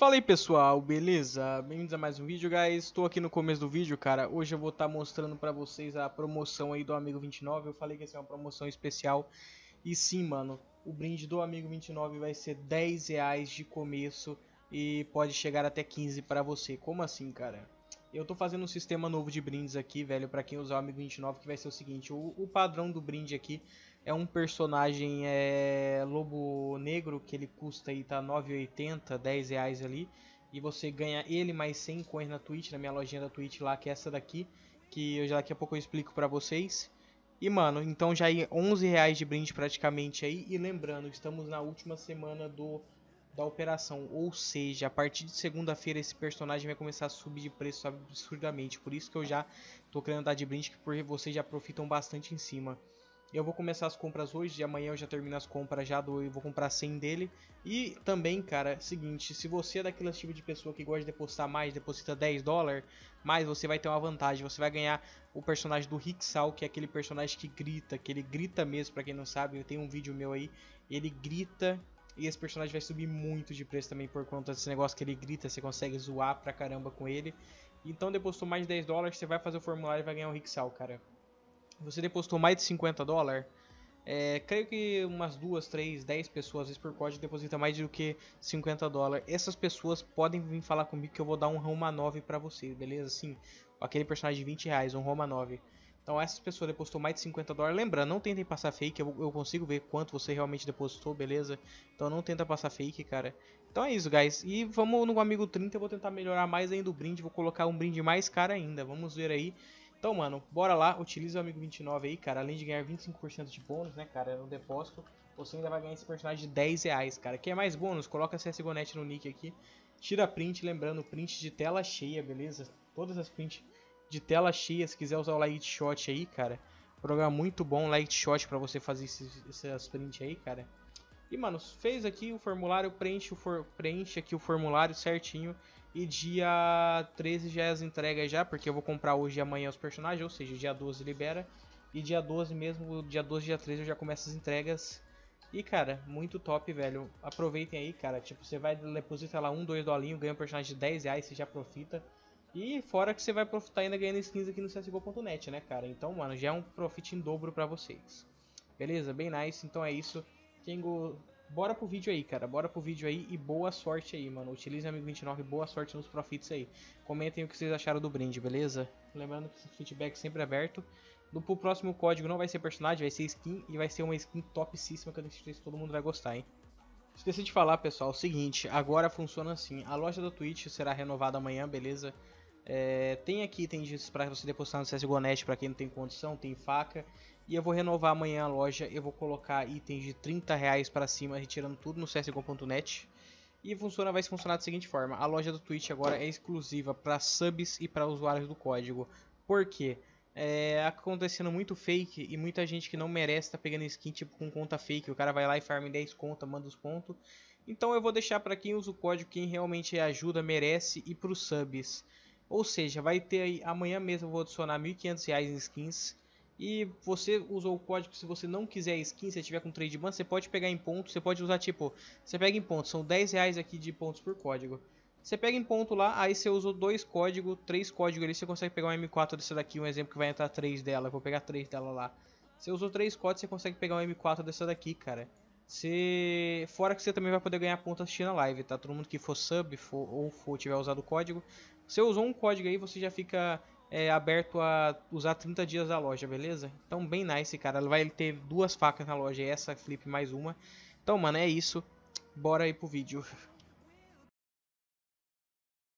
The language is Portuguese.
Fala aí pessoal, beleza? Bem-vindos a mais um vídeo, guys. Estou aqui no começo do vídeo, cara. Hoje eu vou estar tá mostrando pra vocês a promoção aí do Amigo 29. Eu falei que ia ser uma promoção especial. E sim, mano, o brinde do Amigo 29 vai ser 10 reais de começo e pode chegar até 15 pra você. Como assim, cara? Eu tô fazendo um sistema novo de brindes aqui, velho, pra quem usar o Amigo 29, que vai ser o seguinte. O, o padrão do brinde aqui é um personagem é, lobo negro, que ele custa aí, tá 9,80, 10 reais ali. E você ganha ele mais 100 coins na Twitch, na minha lojinha da Twitch lá, que é essa daqui. Que eu já daqui a pouco eu explico pra vocês. E mano, então já é 11 reais de brinde praticamente aí. E lembrando, estamos na última semana do da operação. Ou seja, a partir de segunda-feira esse personagem vai começar a subir de preço absurdamente. Por isso que eu já tô querendo dar de brinde, porque vocês já profitam bastante em cima. Eu vou começar as compras hoje, e amanhã eu já termino as compras já do, eu vou comprar 100 dele. E também, cara, seguinte, se você é daquele tipo de pessoa que gosta de depositar mais, deposita 10 dólares, mais você vai ter uma vantagem, você vai ganhar o personagem do Rixal, que é aquele personagem que grita, que ele grita mesmo, pra quem não sabe, tem um vídeo meu aí, ele grita e esse personagem vai subir muito de preço também por conta desse negócio que ele grita, você consegue zoar pra caramba com ele. Então depositou mais de 10 dólares, você vai fazer o formulário e vai ganhar um Rixal, cara. Você depositou mais de 50 dólares, é, creio que umas duas, três, 10 pessoas, às vezes por código, deposita mais do que 50 dólares. Essas pessoas podem vir falar comigo que eu vou dar um Roma 9 pra vocês, beleza? Sim, aquele personagem de 20 reais, um Roma 9. Então essas pessoas depositou mais de 50 dólares. Lembrando, não tentem passar fake, eu, eu, consigo ver quanto você realmente depositou, beleza? Então não tenta passar fake, cara. Então é isso, guys. E vamos no amigo 30, eu vou tentar melhorar mais ainda o brinde, vou colocar um brinde mais caro ainda. Vamos ver aí. Então, mano, bora lá, utiliza o amigo 29 aí, cara. Além de ganhar 25% de bônus, né, cara, no depósito, você ainda vai ganhar esse personagem de 10 reais, cara. Quer mais bônus? Coloca CSGONET no nick aqui. Tira print, lembrando, print de tela cheia, beleza? Todas as prints de tela cheia, se quiser usar o Light Shot aí, cara. Programa muito bom, Light Shot pra você fazer esses, essas prints aí, cara. E, mano, fez aqui o formulário, preenche, o for, preenche aqui o formulário certinho. E dia 13 já é as entregas já, porque eu vou comprar hoje e amanhã os personagens, ou seja, dia 12 libera. E dia 12 mesmo, dia 12 dia 13 eu já começo as entregas. E, cara, muito top, velho. Aproveitem aí, cara. Tipo, você vai depositar lá um, dois dolinhos, ganha um personagem de 10 reais, você já profita. E fora que você vai profitar ainda ganhando skins aqui no CSGO.net, né, cara? Então, mano, já é um profit em dobro pra vocês. Beleza? Bem nice. Então é isso. Quem go... Bora pro vídeo aí, cara. Bora pro vídeo aí e boa sorte aí, mano. Utilize amigo 29 boa sorte nos profits aí. Comentem o que vocês acharam do brinde, beleza? Lembrando que esse feedback sempre é aberto. Do pro próximo código não vai ser personagem, vai ser skin e vai ser uma skin topíssima que eu tenho certeza que todo mundo vai gostar, hein? Esqueci de falar, pessoal, o seguinte, agora funciona assim. A loja da Twitch será renovada amanhã, beleza? É, tem aqui itens para você depositar no CSGO.net para quem não tem condição, tem faca. E eu vou renovar amanhã a loja, eu vou colocar itens de 30 reais para cima, retirando tudo no CSGO.net. E funciona, vai funcionar da seguinte forma, a loja do Twitch agora é exclusiva para subs e para usuários do código. Por quê? É acontecendo muito fake e muita gente que não merece tá pegando skin tipo com conta fake. O cara vai lá e farma 10 conta, manda os pontos. Então eu vou deixar para quem usa o código, quem realmente ajuda, merece e para os subs. Ou seja, vai ter aí, amanhã mesmo eu vou adicionar R$ 1.500 em skins. E você usou o código, se você não quiser skin, se tiver com trade ban, você pode pegar em ponto, você pode usar tipo, você pega em ponto, são 10 reais aqui de pontos por código. Você pega em ponto lá, aí você usou dois códigos, três códigos ali, você consegue pegar um M4 dessa daqui, um exemplo que vai entrar três dela, vou pegar três dela lá. Você usou três códigos, você consegue pegar um M4 dessa daqui, cara. Você... Fora que você também vai poder ganhar pontos assistindo a live, tá? Todo mundo que for sub for, ou for tiver usado o código, você usou um código aí, você já fica é, aberto a usar 30 dias da loja, beleza? Então, bem nice, cara. Ela vai ter duas facas na loja, essa flip mais uma. Então, mano, é isso. Bora aí pro vídeo.